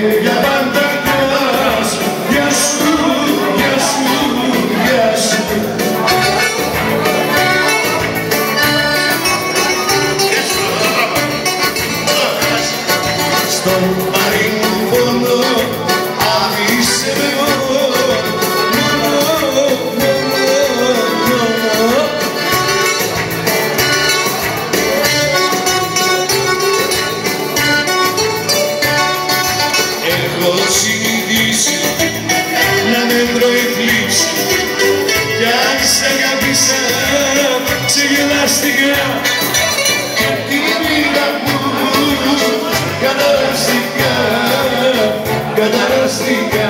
ya tanta όλος η δύση να με προεκλείψει. Κι αν σ' αγάπησα ξεγελάστηκα. Τη μοίρα μου καταραστικά, καταραστικά